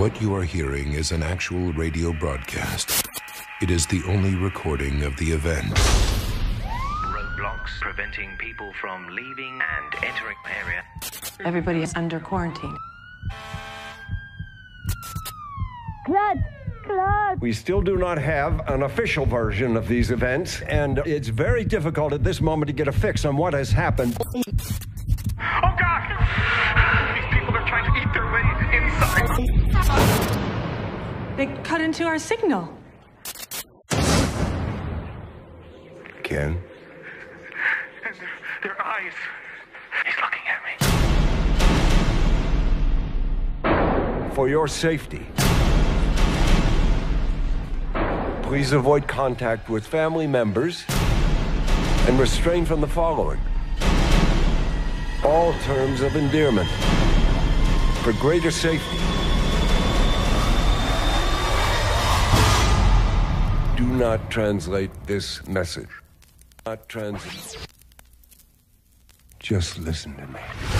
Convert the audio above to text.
What you are hearing is an actual radio broadcast. It is the only recording of the event. Roadblocks preventing people from leaving and entering area. Everybody is under quarantine. Blood! Claude! We still do not have an official version of these events, and it's very difficult at this moment to get a fix on what has happened. Oh God! These people are trying to eat their way inside. They cut into our signal. Ken? And their, their eyes. He's looking at me. For your safety, please avoid contact with family members and refrain from the following. All terms of endearment. For greater safety. Do not translate this message. Not translate. Just listen to me.